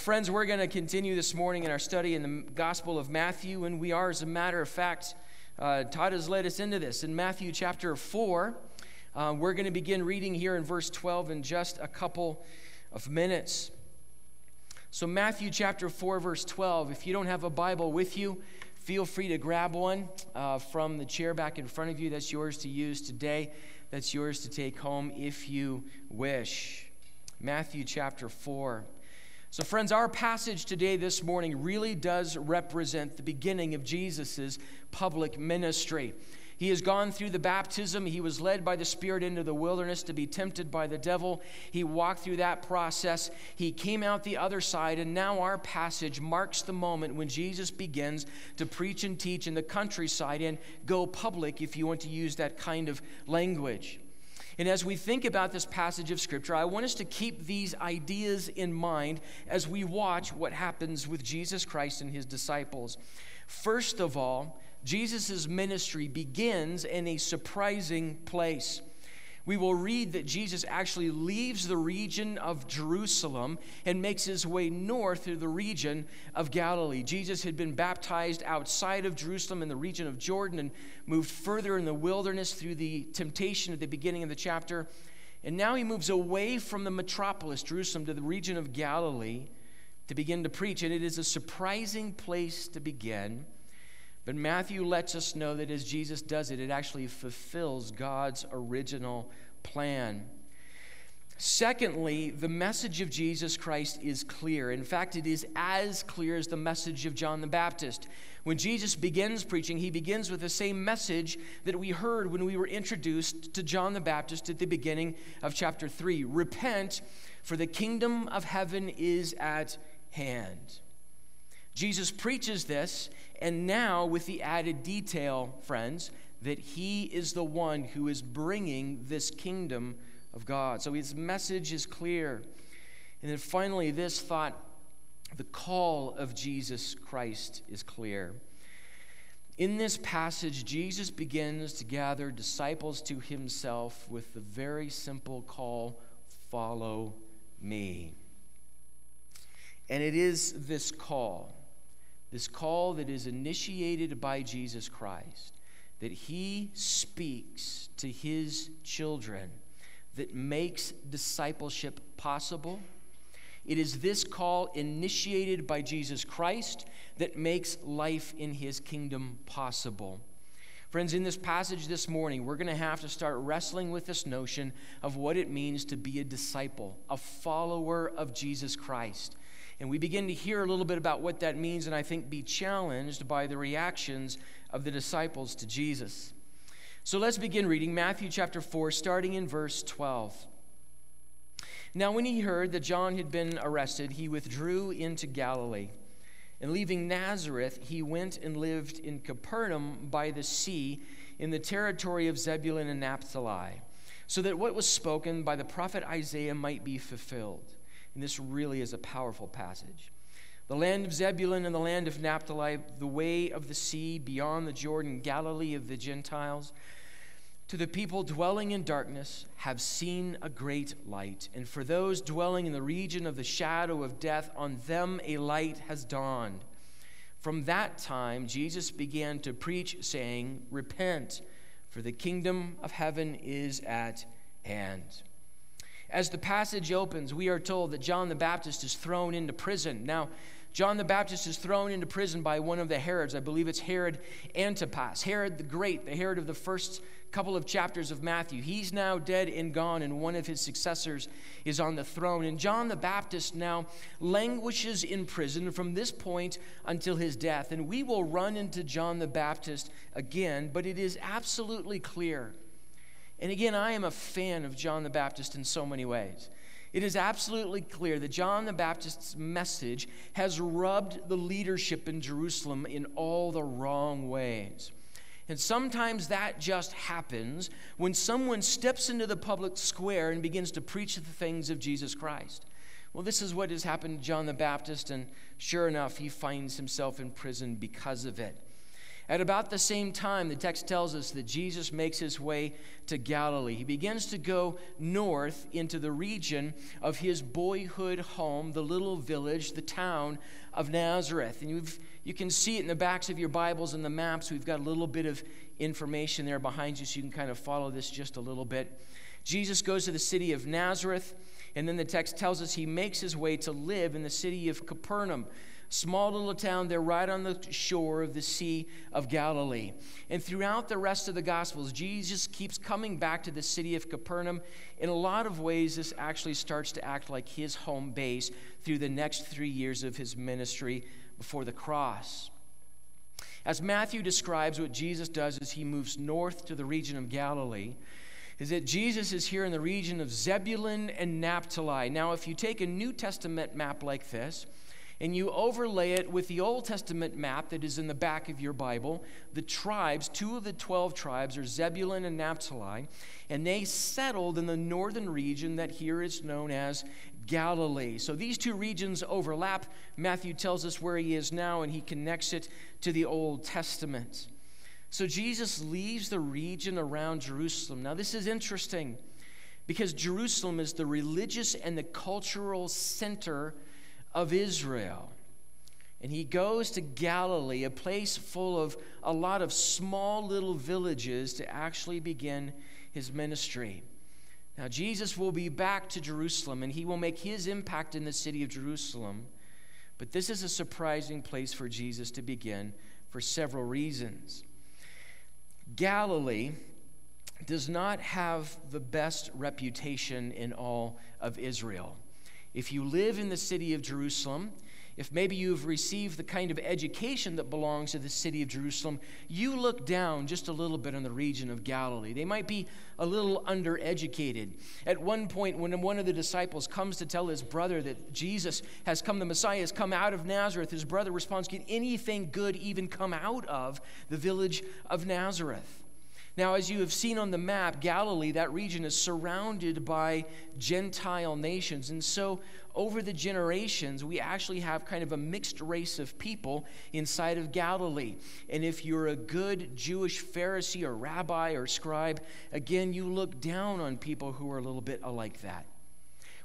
Friends, we're going to continue this morning in our study in the Gospel of Matthew, and we are, as a matter of fact, uh, Todd has led us into this. In Matthew chapter 4, uh, we're going to begin reading here in verse 12 in just a couple of minutes. So, Matthew chapter 4, verse 12. If you don't have a Bible with you, feel free to grab one uh, from the chair back in front of you. That's yours to use today. That's yours to take home if you wish. Matthew chapter 4. So, friends, our passage today, this morning, really does represent the beginning of Jesus' public ministry. He has gone through the baptism. He was led by the Spirit into the wilderness to be tempted by the devil. He walked through that process. He came out the other side, and now our passage marks the moment when Jesus begins to preach and teach in the countryside and go public, if you want to use that kind of language. And as we think about this passage of Scripture, I want us to keep these ideas in mind as we watch what happens with Jesus Christ and his disciples. First of all, Jesus' ministry begins in a surprising place we will read that Jesus actually leaves the region of Jerusalem and makes his way north through the region of Galilee. Jesus had been baptized outside of Jerusalem in the region of Jordan and moved further in the wilderness through the temptation at the beginning of the chapter. And now he moves away from the metropolis, Jerusalem, to the region of Galilee to begin to preach. And it is a surprising place to begin. But Matthew lets us know that as Jesus does it, it actually fulfills God's original plan. Secondly, the message of Jesus Christ is clear. In fact, it is as clear as the message of John the Baptist. When Jesus begins preaching, he begins with the same message that we heard when we were introduced to John the Baptist at the beginning of chapter 3 Repent, for the kingdom of heaven is at hand. Jesus preaches this, and now with the added detail, friends, that he is the one who is bringing this kingdom of God. So his message is clear. And then finally, this thought the call of Jesus Christ is clear. In this passage, Jesus begins to gather disciples to himself with the very simple call follow me. And it is this call this call that is initiated by Jesus Christ, that he speaks to his children, that makes discipleship possible. It is this call initiated by Jesus Christ that makes life in his kingdom possible. Friends, in this passage this morning, we're going to have to start wrestling with this notion of what it means to be a disciple, a follower of Jesus Christ. And we begin to hear a little bit about what that means, and I think be challenged by the reactions of the disciples to Jesus. So let's begin reading Matthew chapter 4, starting in verse 12. Now, when he heard that John had been arrested, he withdrew into Galilee. And leaving Nazareth, he went and lived in Capernaum by the sea in the territory of Zebulun and Naphtali, so that what was spoken by the prophet Isaiah might be fulfilled. And this really is a powerful passage. The land of Zebulun and the land of Naphtali, the way of the sea beyond the Jordan, Galilee of the Gentiles, to the people dwelling in darkness have seen a great light. And for those dwelling in the region of the shadow of death, on them a light has dawned. From that time, Jesus began to preach, saying, Repent, for the kingdom of heaven is at hand. As the passage opens, we are told that John the Baptist is thrown into prison. Now, John the Baptist is thrown into prison by one of the Herods. I believe it's Herod Antipas, Herod the Great, the Herod of the first couple of chapters of Matthew. He's now dead and gone, and one of his successors is on the throne. And John the Baptist now languishes in prison from this point until his death. And we will run into John the Baptist again, but it is absolutely clear and again, I am a fan of John the Baptist in so many ways. It is absolutely clear that John the Baptist's message has rubbed the leadership in Jerusalem in all the wrong ways. And sometimes that just happens when someone steps into the public square and begins to preach the things of Jesus Christ. Well, this is what has happened to John the Baptist, and sure enough, he finds himself in prison because of it. At about the same time, the text tells us that Jesus makes his way to Galilee. He begins to go north into the region of his boyhood home, the little village, the town of Nazareth. And you've, you can see it in the backs of your Bibles and the maps. We've got a little bit of information there behind you so you can kind of follow this just a little bit. Jesus goes to the city of Nazareth, and then the text tells us he makes his way to live in the city of Capernaum small little town there right on the shore of the Sea of Galilee. And throughout the rest of the Gospels, Jesus keeps coming back to the city of Capernaum. In a lot of ways, this actually starts to act like his home base through the next three years of his ministry before the cross. As Matthew describes what Jesus does as he moves north to the region of Galilee, is that Jesus is here in the region of Zebulun and Naphtali. Now, if you take a New Testament map like this, and you overlay it with the Old Testament map that is in the back of your Bible, the tribes, two of the 12 tribes are Zebulun and Naphtali, and they settled in the northern region that here is known as Galilee. So these two regions overlap. Matthew tells us where he is now, and he connects it to the Old Testament. So Jesus leaves the region around Jerusalem. Now, this is interesting because Jerusalem is the religious and the cultural center of Israel. And he goes to Galilee, a place full of a lot of small little villages, to actually begin his ministry. Now, Jesus will be back to Jerusalem and he will make his impact in the city of Jerusalem. But this is a surprising place for Jesus to begin for several reasons. Galilee does not have the best reputation in all of Israel. If you live in the city of Jerusalem, if maybe you've received the kind of education that belongs to the city of Jerusalem, you look down just a little bit on the region of Galilee. They might be a little undereducated. At one point, when one of the disciples comes to tell his brother that Jesus has come, the Messiah has come out of Nazareth, his brother responds, Can anything good even come out of the village of Nazareth? Now, as you have seen on the map, Galilee, that region is surrounded by Gentile nations. And so, over the generations, we actually have kind of a mixed race of people inside of Galilee. And if you're a good Jewish Pharisee or rabbi or scribe, again, you look down on people who are a little bit like that.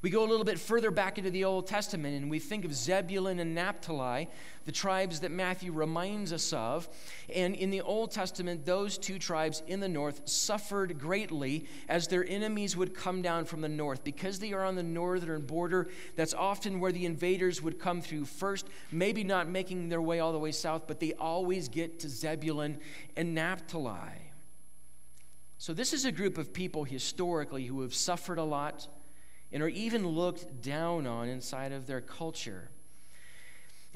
We go a little bit further back into the Old Testament and we think of Zebulun and Naphtali, the tribes that Matthew reminds us of. And in the Old Testament, those two tribes in the north suffered greatly as their enemies would come down from the north. Because they are on the northern border, that's often where the invaders would come through first, maybe not making their way all the way south, but they always get to Zebulun and Naphtali. So, this is a group of people historically who have suffered a lot and are even looked down on inside of their culture.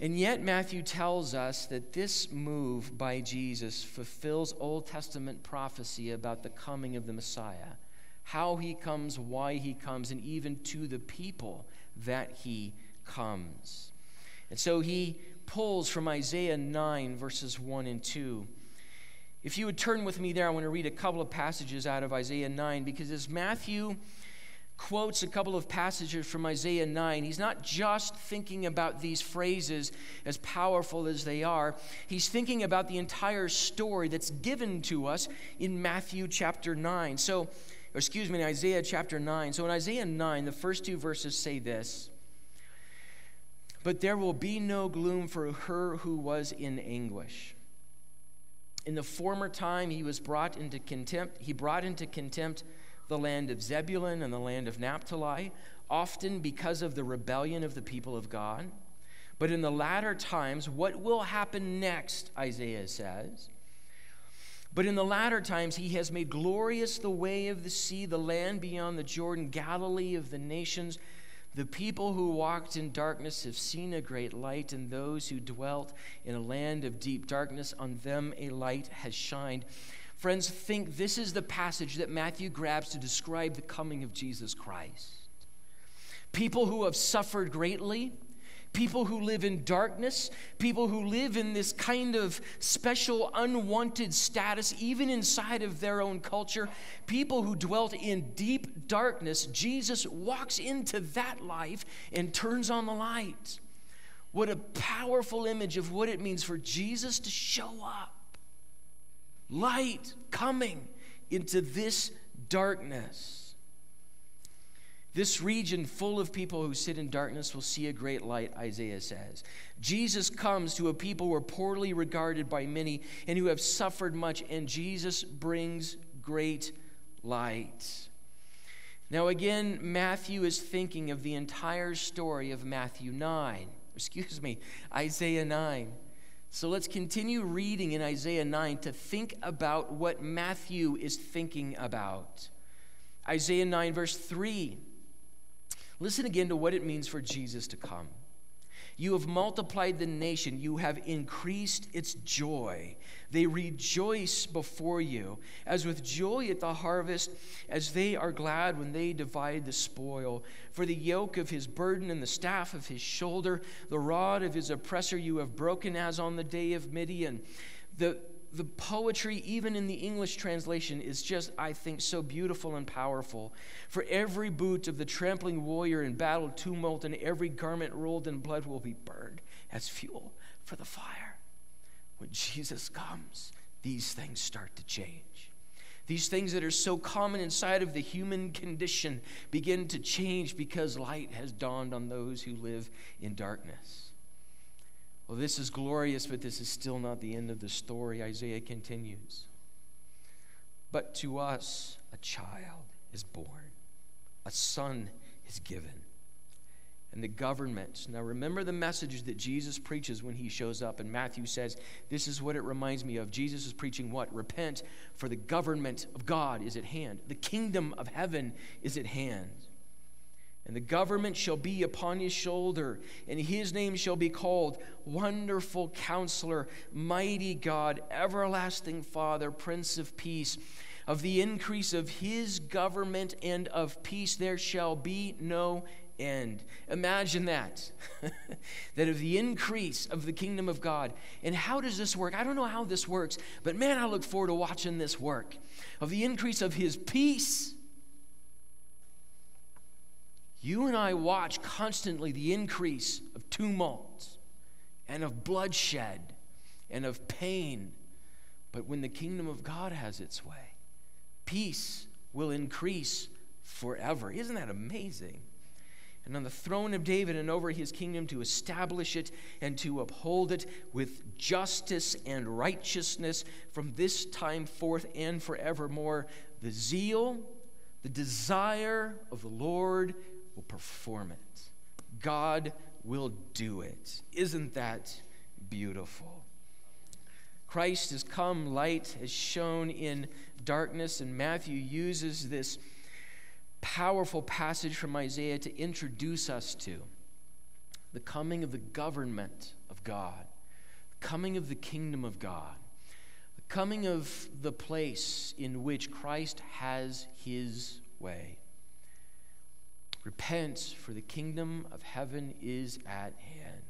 And yet, Matthew tells us that this move by Jesus fulfills Old Testament prophecy about the coming of the Messiah, how he comes, why he comes, and even to the people that he comes. And so he pulls from Isaiah 9, verses 1 and 2. If you would turn with me there, I want to read a couple of passages out of Isaiah 9 because as Matthew quotes a couple of passages from Isaiah 9, he's not just thinking about these phrases as powerful as they are, he's thinking about the entire story that's given to us in Matthew chapter 9. So, or excuse me, in Isaiah chapter 9. So in Isaiah 9, the first two verses say this But there will be no gloom for her who was in anguish. In the former time, he was brought into contempt. He brought into contempt the land of Zebulun and the land of Naphtali, often because of the rebellion of the people of God. But in the latter times, what will happen next, Isaiah says? But in the latter times, he has made glorious the way of the sea, the land beyond the Jordan, Galilee of the nations. The people who walked in darkness have seen a great light, and those who dwelt in a land of deep darkness, on them a light has shined. Friends, think this is the passage that Matthew grabs to describe the coming of Jesus Christ. People who have suffered greatly, people who live in darkness, people who live in this kind of special, unwanted status, even inside of their own culture, people who dwelt in deep darkness, Jesus walks into that life and turns on the light. What a powerful image of what it means for Jesus to show up light coming into this darkness. This region full of people who sit in darkness will see a great light, Isaiah says. Jesus comes to a people who are poorly regarded by many and who have suffered much, and Jesus brings great light. Now, again, Matthew is thinking of the entire story of Matthew 9, excuse me, Isaiah 9. So let's continue reading in Isaiah 9 to think about what Matthew is thinking about. Isaiah 9, verse 3. Listen again to what it means for Jesus to come. You have multiplied the nation, you have increased its joy. They rejoice before you, as with joy at the harvest, as they are glad when they divide the spoil. For the yoke of his burden and the staff of his shoulder, the rod of his oppressor, you have broken as on the day of Midian. The the poetry, even in the English translation, is just, I think, so beautiful and powerful. For every boot of the trampling warrior in battle tumult and every garment rolled in blood will be burned as fuel for the fire. When Jesus comes, these things start to change. These things that are so common inside of the human condition begin to change because light has dawned on those who live in darkness. Well, this is glorious, but this is still not the end of the story. Isaiah continues. But to us a child is born, a son is given. And the government. Now, remember the message that Jesus preaches when he shows up. And Matthew says, This is what it reminds me of. Jesus is preaching what? Repent, for the government of God is at hand. The kingdom of heaven is at hand. And the government shall be upon his shoulder, and his name shall be called Wonderful Counselor, Mighty God, Everlasting Father, Prince of Peace. Of the increase of his government and of peace there shall be no end. Imagine that. that of the increase of the kingdom of God. And how does this work? I don't know how this works, but man, I look forward to watching this work. Of the increase of his peace you and I watch constantly the increase of tumult and of bloodshed and of pain. But when the kingdom of God has its way, peace will increase forever. Isn't that amazing? And on the throne of David and over his kingdom to establish it and to uphold it with justice and righteousness from this time forth and forevermore. The zeal, the desire of the Lord will perform it. God will do it. Isn't that beautiful? Christ has come, light has shone in darkness, and Matthew uses this powerful passage from Isaiah to introduce us to the coming of the government of God, the coming of the kingdom of God, the coming of the place in which Christ has his way. Repent, for the kingdom of heaven is at hand.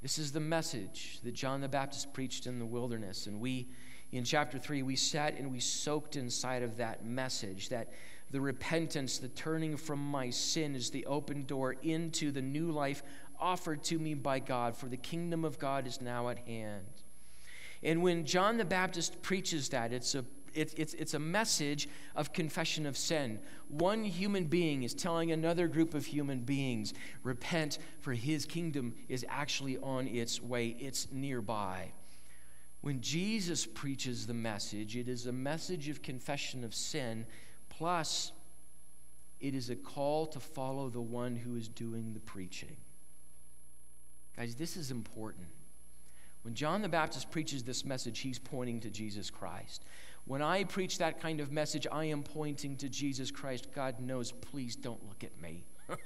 This is the message that John the Baptist preached in the wilderness. And we, in chapter 3, we sat and we soaked inside of that message that the repentance, the turning from my sin, is the open door into the new life offered to me by God, for the kingdom of God is now at hand. And when John the Baptist preaches that, it's a it's, it's, it's a message of confession of sin. One human being is telling another group of human beings, repent, for his kingdom is actually on its way, it's nearby. When Jesus preaches the message, it is a message of confession of sin, plus, it is a call to follow the one who is doing the preaching. Guys, this is important. When John the Baptist preaches this message, he's pointing to Jesus Christ. When I preach that kind of message, I am pointing to Jesus Christ. God knows, please don't look at me.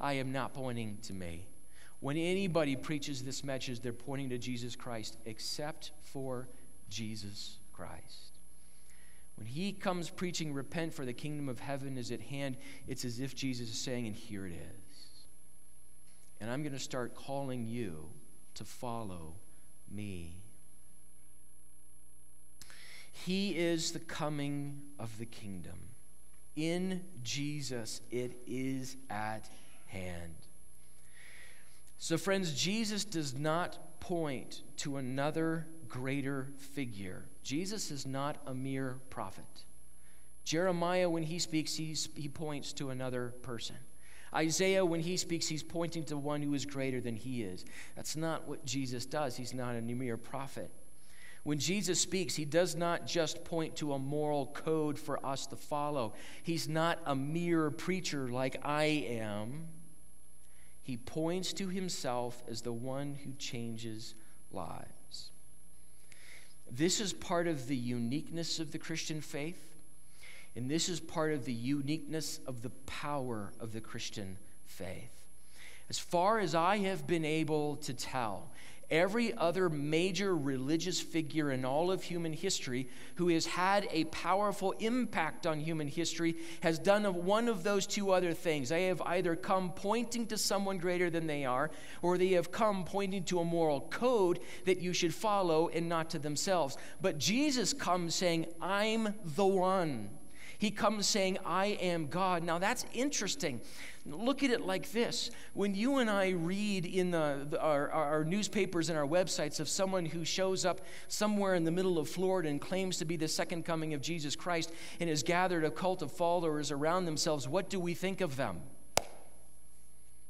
I am not pointing to me. When anybody preaches this message, they're pointing to Jesus Christ, except for Jesus Christ. When he comes preaching, repent for the kingdom of heaven is at hand, it's as if Jesus is saying, and here it is. And I'm going to start calling you to follow me. He is the coming of the kingdom. In Jesus, it is at hand. So, friends, Jesus does not point to another greater figure. Jesus is not a mere prophet. Jeremiah, when he speaks, he's, he points to another person. Isaiah, when he speaks, he's pointing to one who is greater than he is. That's not what Jesus does. He's not a mere prophet. When Jesus speaks, he does not just point to a moral code for us to follow. He's not a mere preacher like I am. He points to himself as the one who changes lives. This is part of the uniqueness of the Christian faith. And this is part of the uniqueness of the power of the Christian faith. As far as I have been able to tell, every other major religious figure in all of human history who has had a powerful impact on human history has done one of those two other things. They have either come pointing to someone greater than they are, or they have come pointing to a moral code that you should follow and not to themselves. But Jesus comes saying, I'm the one. He comes saying, I am God. Now that's interesting. Look at it like this. When you and I read in the, the our, our newspapers and our websites of someone who shows up somewhere in the middle of Florida and claims to be the second coming of Jesus Christ and has gathered a cult of followers around themselves, what do we think of them?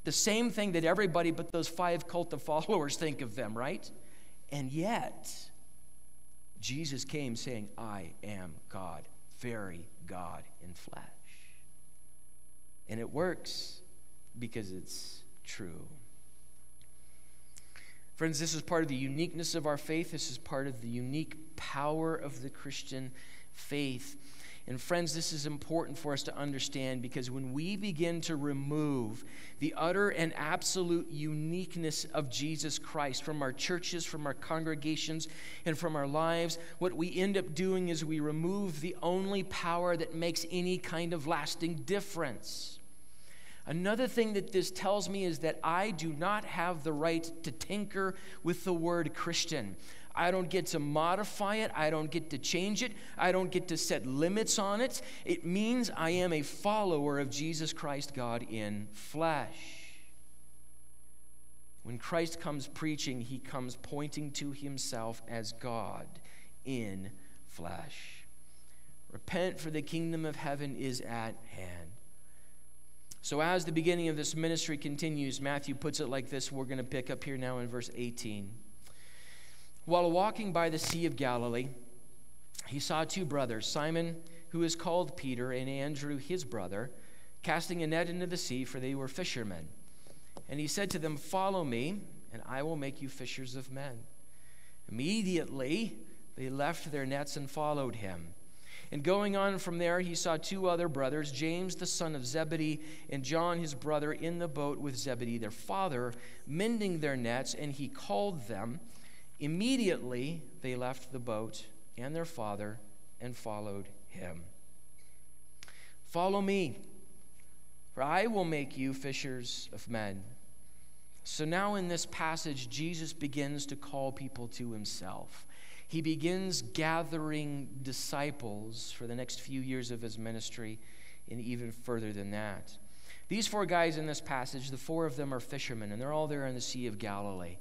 The same thing that everybody but those five cult of followers think of them, right? And yet, Jesus came saying, I am God, very God in flesh. And it works because it's true. Friends, this is part of the uniqueness of our faith. This is part of the unique power of the Christian faith. And friends, this is important for us to understand because when we begin to remove the utter and absolute uniqueness of Jesus Christ from our churches, from our congregations, and from our lives, what we end up doing is we remove the only power that makes any kind of lasting difference. Another thing that this tells me is that I do not have the right to tinker with the word Christian. I don't get to modify it. I don't get to change it. I don't get to set limits on it. It means I am a follower of Jesus Christ, God in flesh. When Christ comes preaching, he comes pointing to himself as God in flesh. Repent, for the kingdom of heaven is at hand. So, as the beginning of this ministry continues, Matthew puts it like this. We're going to pick up here now in verse 18. While walking by the Sea of Galilee, he saw two brothers, Simon, who is called Peter, and Andrew, his brother, casting a net into the sea, for they were fishermen. And he said to them, Follow me, and I will make you fishers of men. Immediately they left their nets and followed him. And going on from there, he saw two other brothers, James the son of Zebedee, and John his brother, in the boat with Zebedee their father, mending their nets, and he called them. Immediately they left the boat and their father and followed him. Follow me, for I will make you fishers of men. So now in this passage, Jesus begins to call people to himself. He begins gathering disciples for the next few years of his ministry and even further than that. These four guys in this passage, the four of them are fishermen, and they're all there in the Sea of Galilee.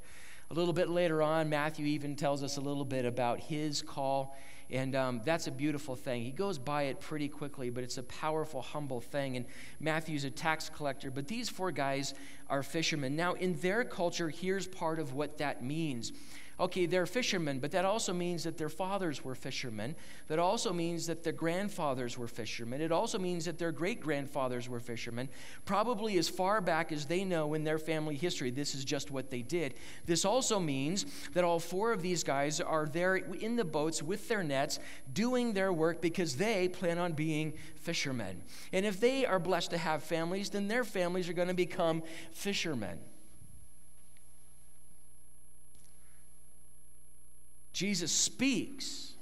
A little bit later on, Matthew even tells us a little bit about his call, and um, that's a beautiful thing. He goes by it pretty quickly, but it's a powerful, humble thing. And Matthew's a tax collector, but these four guys are fishermen. Now, in their culture, here's part of what that means okay, they're fishermen, but that also means that their fathers were fishermen. That also means that their grandfathers were fishermen. It also means that their great grandfathers were fishermen. Probably as far back as they know in their family history, this is just what they did. This also means that all four of these guys are there in the boats with their nets doing their work because they plan on being fishermen. And if they are blessed to have families, then their families are going to become fishermen. Jesus speaks,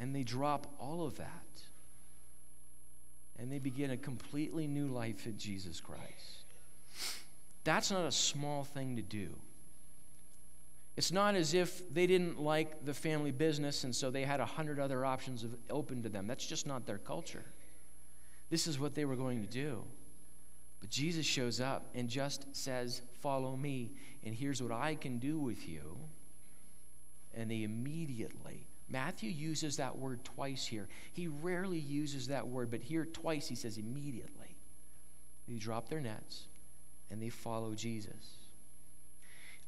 and they drop all of that. And they begin a completely new life in Jesus Christ. That's not a small thing to do. It's not as if they didn't like the family business and so they had a hundred other options open to them. That's just not their culture. This is what they were going to do. But Jesus shows up and just says, Follow me, and here's what I can do with you and they immediately. Matthew uses that word twice here. He rarely uses that word, but here twice he says immediately. They drop their nets and they follow Jesus.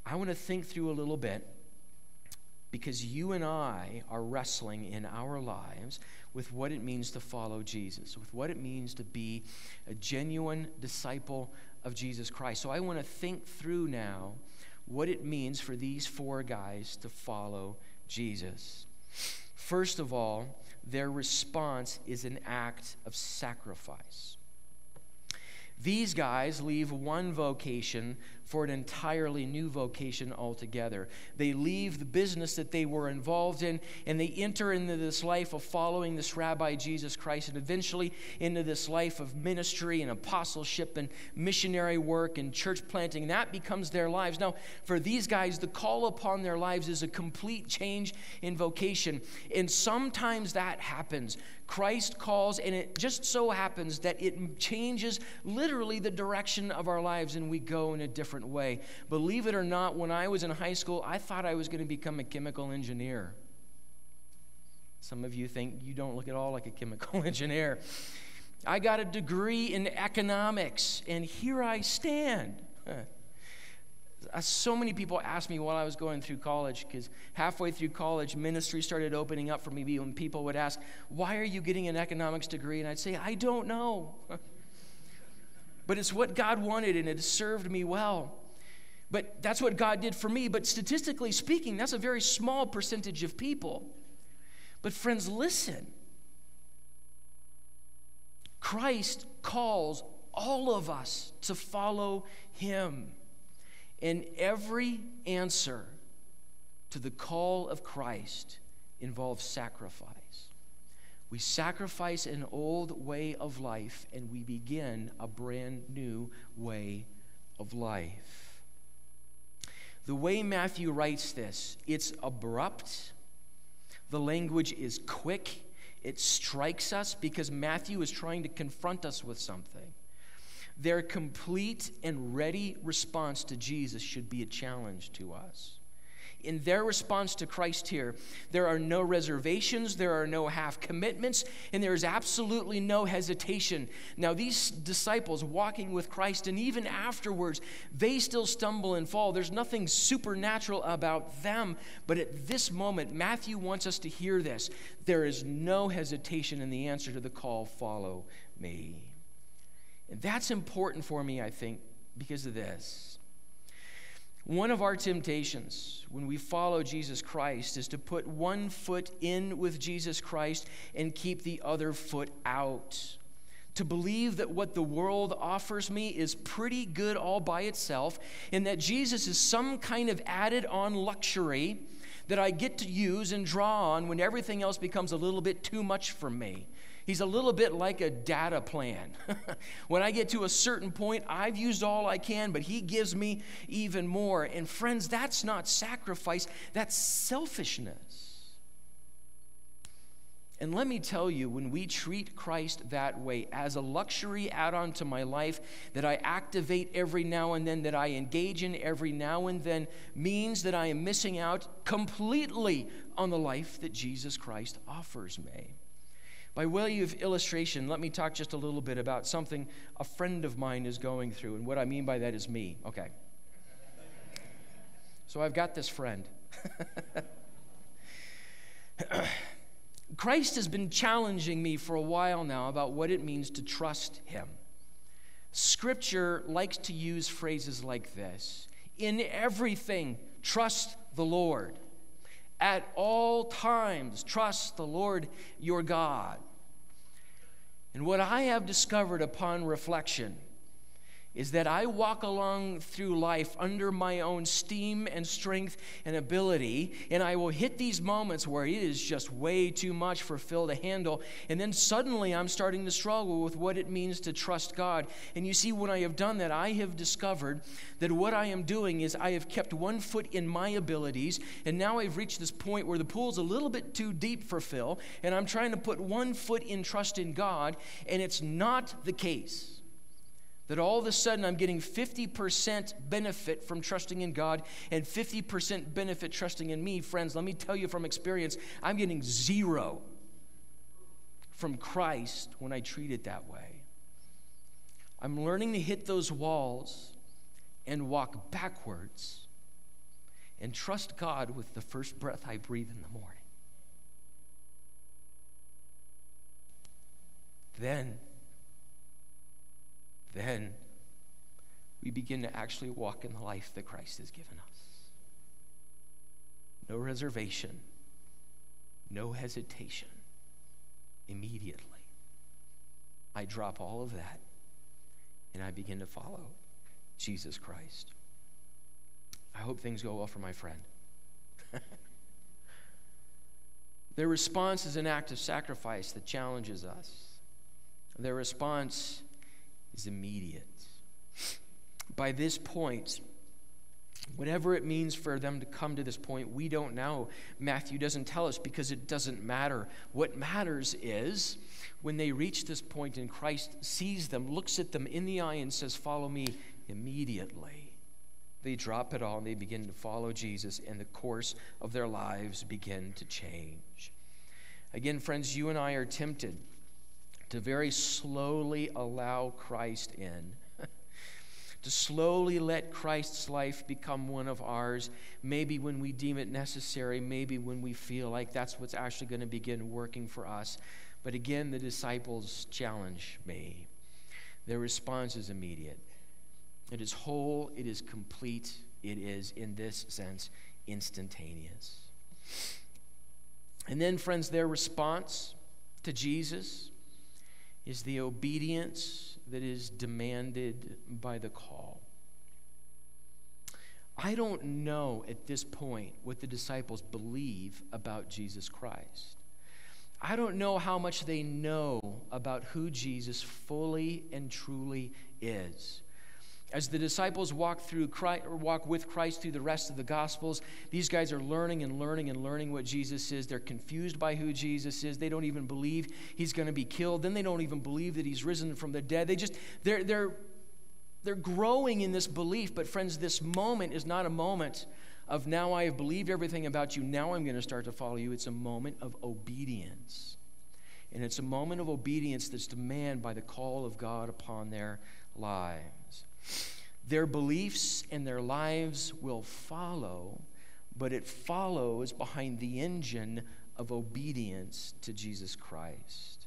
I want to think through a little bit because you and I are wrestling in our lives with what it means to follow Jesus, with what it means to be a genuine disciple of Jesus Christ. So I want to think through now what it means for these four guys to follow Jesus. First of all, their response is an act of sacrifice. These guys leave one vocation for an entirely new vocation altogether. They leave the business that they were involved in and they enter into this life of following this Rabbi Jesus Christ and eventually into this life of ministry and apostleship and missionary work and church planting. That becomes their lives. Now, for these guys, the call upon their lives is a complete change in vocation. And sometimes that happens. Christ calls, and it just so happens that it changes literally the direction of our lives and we go in a different way. Believe it or not, when I was in high school, I thought I was going to become a chemical engineer. Some of you think you don't look at all like a chemical engineer. I got a degree in economics, and here I stand. Uh, so many people asked me while I was going through college, because halfway through college, ministry started opening up for me. When people would ask, Why are you getting an economics degree? And I'd say, I don't know. but it's what God wanted and it served me well. But that's what God did for me. But statistically speaking, that's a very small percentage of people. But, friends, listen. Christ calls all of us to follow him. And every answer to the call of Christ involves sacrifice. We sacrifice an old way of life and we begin a brand new way of life. The way Matthew writes this, it's abrupt. The language is quick. It strikes us because Matthew is trying to confront us with something. Their complete and ready response to Jesus should be a challenge to us in their response to Christ here, there are no reservations, there are no half commitments, and there is absolutely no hesitation. Now, these disciples walking with Christ, and even afterwards, they still stumble and fall. There's nothing supernatural about them. But at this moment, Matthew wants us to hear this. There is no hesitation in the answer to the call, Follow me. And that's important for me, I think, because of this. One of our temptations when we follow Jesus Christ is to put one foot in with Jesus Christ and keep the other foot out. To believe that what the world offers me is pretty good all by itself, and that Jesus is some kind of added on luxury that I get to use and draw on when everything else becomes a little bit too much for me. He's a little bit like a data plan. when I get to a certain point, I've used all I can, but He gives me even more. And friends, that's not sacrifice, that's selfishness. And let me tell you, when we treat Christ that way, as a luxury add on to my life that I activate every now and then, that I engage in every now and then, means that I am missing out completely on the life that Jesus Christ offers me. By way of illustration, let me talk just a little bit about something a friend of mine is going through. And what I mean by that is me. Okay. So I've got this friend. Christ has been challenging me for a while now about what it means to trust Him. Scripture likes to use phrases like this In everything, trust the Lord. At all times, trust the Lord your God. And what I have discovered upon reflection is that I walk along through life under my own steam and strength and ability, and I will hit these moments where it is just way too much for Phil to handle. And then suddenly I'm starting to struggle with what it means to trust God. And you see, when I have done that, I have discovered that what I am doing is I have kept one foot in my abilities, and now I've reached this point where the pool's a little bit too deep for Phil, and I'm trying to put one foot in trust in God, and it's not the case That all of a sudden I'm getting 50% benefit from trusting in God and 50% benefit trusting in me. Friends, let me tell you from experience, I'm getting zero from Christ when I treat it that way. I'm learning to hit those walls and walk backwards and trust God with the first breath I breathe in the morning. Then, then we begin to actually walk in the life that Christ has given us. No reservation, no hesitation. Immediately, I drop all of that and I begin to follow Jesus Christ. I hope things go well for my friend. Their response is an act of sacrifice that challenges us. Their response is immediate. By this point, whatever it means for them to come to this point, we don't know. Matthew doesn't tell us because it doesn't matter. What matters is when they reach this point and Christ sees them, looks at them in the eye, and says, Follow me immediately. They drop it all and they begin to follow Jesus, and the course of their lives begin to change. Again, friends, you and I are tempted to very slowly allow Christ in, to slowly let Christ's life become one of ours, maybe when we deem it necessary, maybe when we feel like that's what's actually going to begin working for us. But again, the disciples challenge me. Their response is immediate. It is whole, it is complete, it is, in this sense, instantaneous. And then, friends, their response to Jesus is the obedience that is demanded by the call. I don't know at this point what the disciples believe about Jesus Christ. I don't know how much they know about who Jesus fully and truly is. As the disciples walk through Christ, walk with Christ through the rest of the Gospels, these guys are learning and learning and learning what Jesus is. They're confused by who Jesus is. They don't even believe he's going to be killed. Then they don't even believe that he's risen from the dead. They just they're they're they're growing in this belief. But friends, this moment is not a moment of now I have believed everything about you. Now I'm going to start to follow you. It's a moment of obedience. And it's a moment of obedience that's demanded by the call of God upon their lives. Their beliefs and their lives will follow, but it follows behind the engine of obedience to Jesus Christ.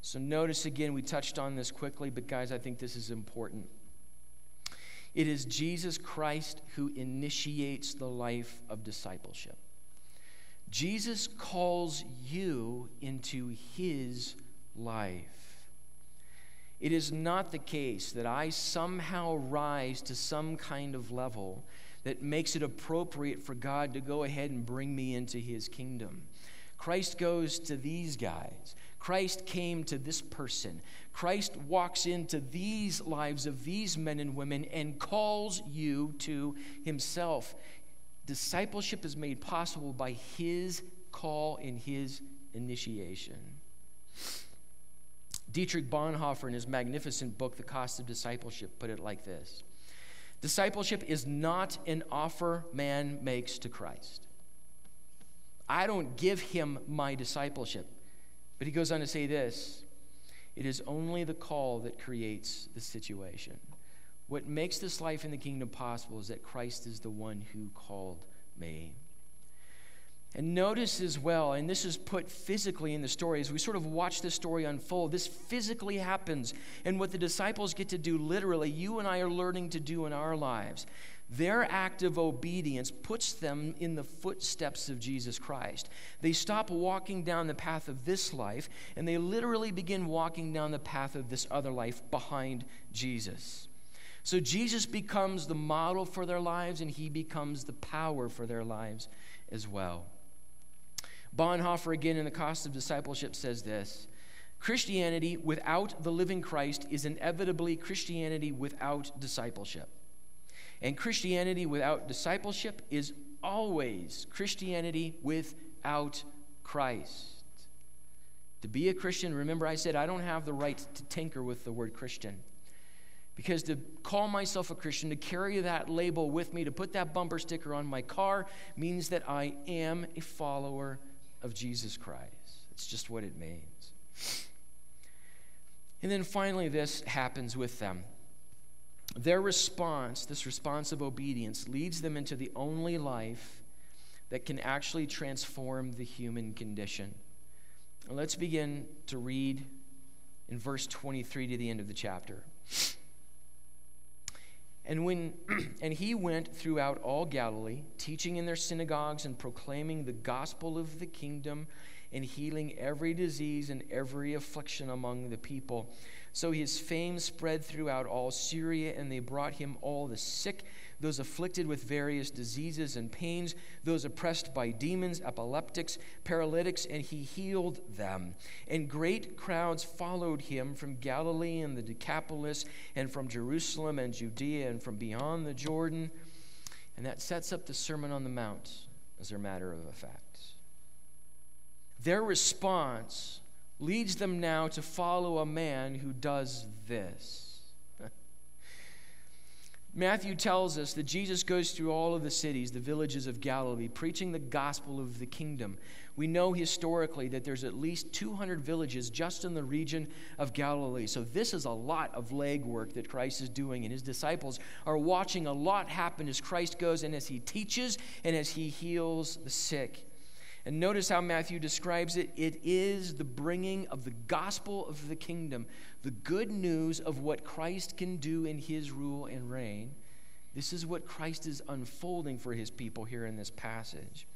So, notice again, we touched on this quickly, but guys, I think this is important. It is Jesus Christ who initiates the life of discipleship. Jesus calls you into his life. It is not the case that I somehow rise to some kind of level that makes it appropriate for God to go ahead and bring me into his kingdom. Christ goes to these guys. Christ came to this person. Christ walks into these lives of these men and women and calls you to himself. Discipleship is made possible by his call and his initiation. Dietrich Bonhoeffer, in his magnificent book, The Cost of Discipleship, put it like this Discipleship is not an offer man makes to Christ. I don't give him my discipleship. But he goes on to say this it is only the call that creates the situation. What makes this life in the kingdom possible is that Christ is the one who called me. And notice as well, and this is put physically in the story, as we sort of watch this story unfold, this physically happens. And what the disciples get to do literally, you and I are learning to do in our lives. Their act of obedience puts them in the footsteps of Jesus Christ. They stop walking down the path of this life and they literally begin walking down the path of this other life behind Jesus. So Jesus becomes the model for their lives and he becomes the power for their lives as well. Bonhoeffer, again in The Cost of Discipleship, says this Christianity without the living Christ is inevitably Christianity without discipleship. And Christianity without discipleship is always Christianity without Christ. To be a Christian, remember I said I don't have the right to tinker with the word Christian. Because to call myself a Christian, to carry that label with me, to put that bumper sticker on my car, means that I am a follower of Jesus Christ. It's just what it means. And then finally, this happens with them. Their response, this response of obedience, leads them into the only life that can actually transform the human condition. Let's begin to read in verse 23 to the end of the chapter. And when and he went throughout all Galilee, teaching in their synagogues and proclaiming the gospel of the kingdom and healing every disease and every affliction among the people. So his fame spread throughout all Syria, and they brought him all the sick those afflicted with various diseases and pains, those oppressed by demons, epileptics, paralytics, and he healed them. And great crowds followed him from Galilee and the Decapolis, and from Jerusalem and Judea, and from beyond the Jordan. And that sets up the Sermon on the Mount as a matter of fact. Their response leads them now to follow a man who does this. Matthew tells us that Jesus goes through all of the cities, the villages of Galilee, preaching the gospel of the kingdom. We know historically that there's at least 200 villages just in the region of Galilee. So this is a lot of legwork that Christ is doing, and his disciples are watching a lot happen as Christ goes and as he teaches and as he heals the sick. And notice how Matthew describes it it is the bringing of the gospel of the kingdom the good news of what Christ can do in his rule and reign. This is what Christ is unfolding for his people here in this passage.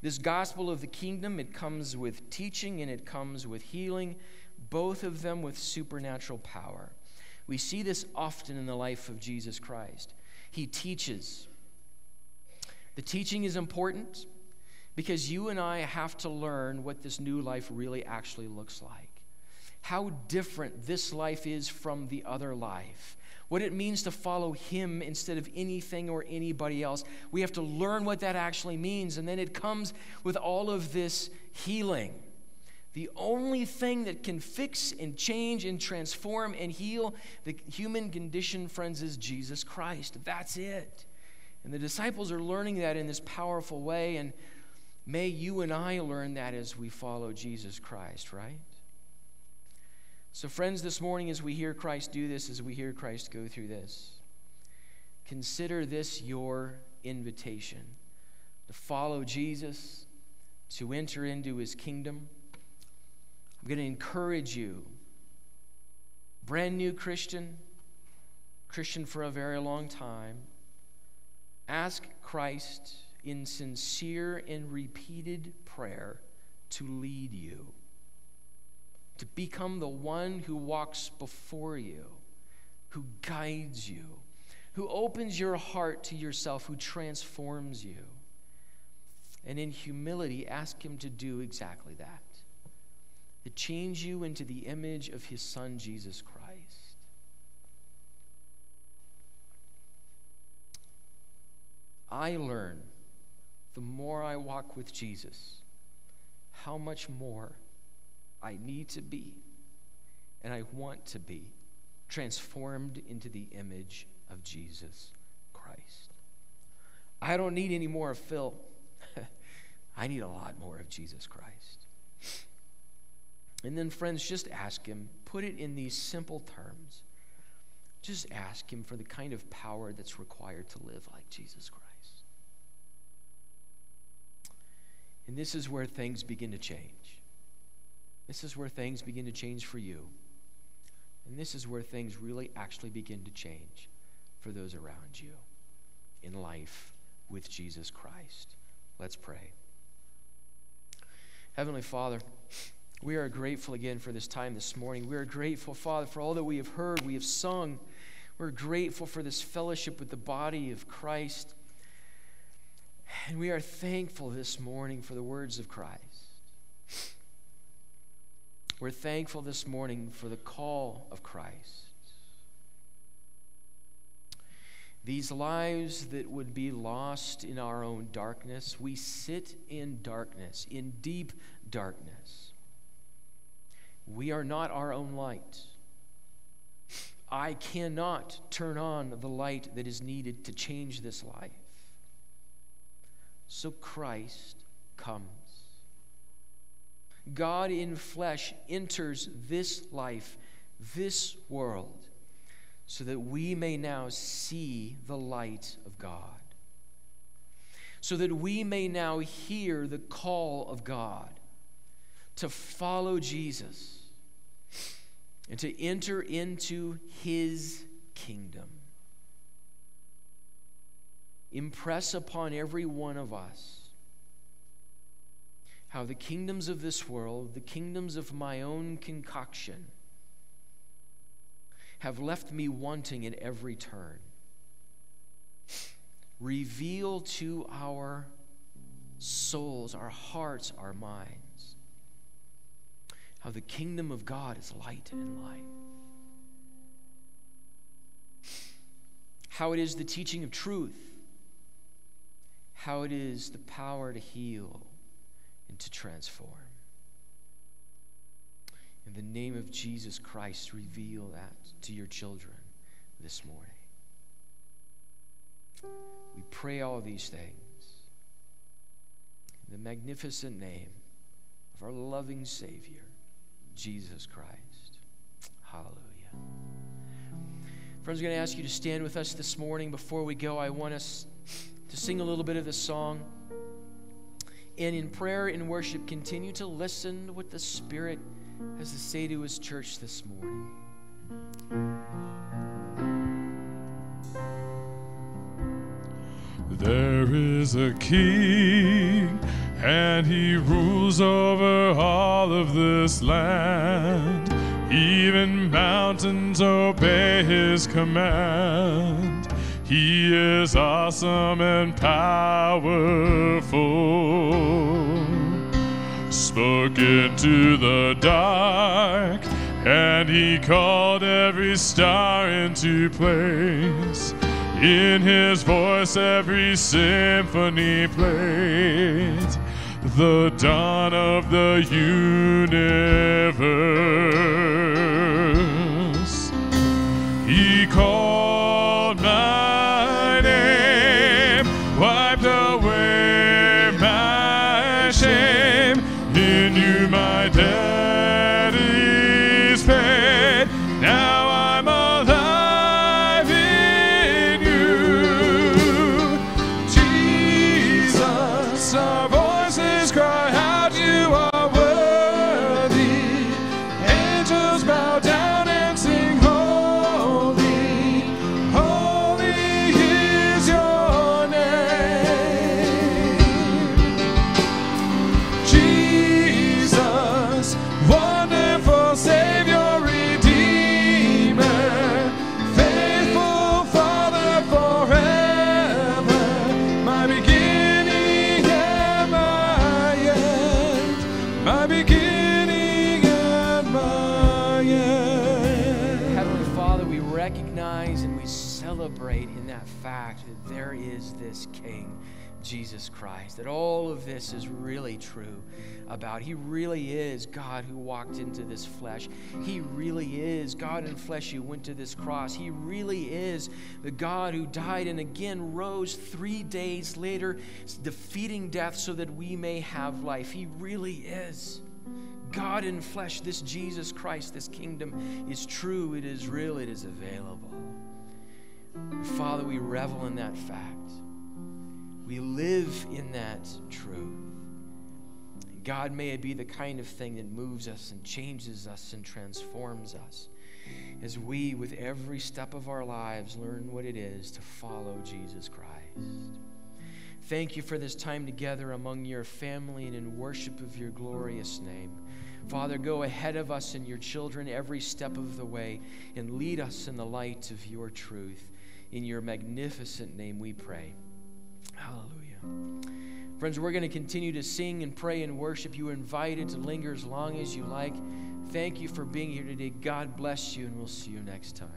This gospel of the kingdom, it comes with teaching and it comes with healing, both of them with supernatural power. We see this often in the life of Jesus Christ. He teaches. The teaching is important because you and I have to learn what this new life really actually looks like how different this life is from the other life. What it means to follow Him instead of anything or anybody else. We have to learn what that actually means. And then it comes with all of this healing. The only thing that can fix and change and transform and heal the human condition, friends, is Jesus Christ. That's it. And the disciples are learning that in this powerful way. And may you and I learn that as we follow Jesus Christ, right? So, friends, this morning, as we hear Christ do this, as we hear Christ go through this, consider this your invitation to follow Jesus, to enter into his kingdom. I'm going to encourage you, brand new Christian, Christian for a very long time, ask Christ in sincere and repeated prayer to lead you to become the one who walks before you, who guides you, who opens your heart to yourself, who transforms you. And in humility, ask Him to do exactly that to change you into the image of His Son, Jesus Christ. I learn the more I walk with Jesus how much more I need to be and I want to be transformed into the image of Jesus Christ. I don't need any more of Phil. I need a lot more of Jesus Christ. And then, friends, just ask Him, put it in these simple terms. Just ask Him for the kind of power that's required to live like Jesus Christ. And this is where things begin to change. This is where things begin to change for you. And this is where things really actually begin to change for those around you in life with Jesus Christ. Let's pray. Heavenly Father, we are grateful again for this time this morning. We are grateful, Father, for all that we have heard, we have sung. We're grateful for this fellowship with the body of Christ. And we are thankful this morning for the words of Christ. We're thankful this morning for the call of Christ. These lives that would be lost in our own darkness, we sit in darkness, in deep darkness. We are not our own light. I cannot turn on the light that is needed to change this life. So Christ comes. God in flesh enters this life, this world, so that we may now see the light of God. So that we may now hear the call of God to follow Jesus and to enter into his kingdom. Impress upon every one of us how the kingdoms of this world, the kingdoms of my own concoction, have left me wanting at every turn. Reveal to our souls, our hearts, our minds, how the kingdom of God is light and life. How it is the teaching of truth, how it is the power to heal and to transform. In the name of Jesus Christ, reveal that to your children this morning. We pray all these things in the magnificent name of our loving Savior, Jesus Christ. Hallelujah. Friends, I'm going to ask you to stand with us this morning. Before we go, I want us to sing a little bit of this song and in prayer and worship, continue to listen to what the Spirit has to say to His church this morning. There is a king, and he rules over all of this land. Even mountains obey his command. He is awesome and powerful. Spoke into the dark, and he called every star into place. In his voice, every symphony played. The dawn of the universe. Jesus Christ. That all of this is really true about. He really is God who walked into this flesh. He really is God in flesh who went to this cross. He really is the God who died and again rose three days later, defeating death so that we may have life. He really is. God in flesh, this Jesus Christ, this kingdom is true, it is real, it is available. Father, we revel in that fact. We live in that truth. God, may it be the kind of thing that moves us and changes us and transforms us as we, with every step of our lives, learn what it is to follow Jesus Christ. Thank you for this time together among your family and in worship of your glorious name. Father, go ahead of us and your children every step of the way and lead us in the light of your truth. In your magnificent name we pray. Hallelujah. Friends, we're going to continue to sing and pray and worship. You are invited to linger as long as you like. Thank you for being here today. God bless you, and we'll see you next time.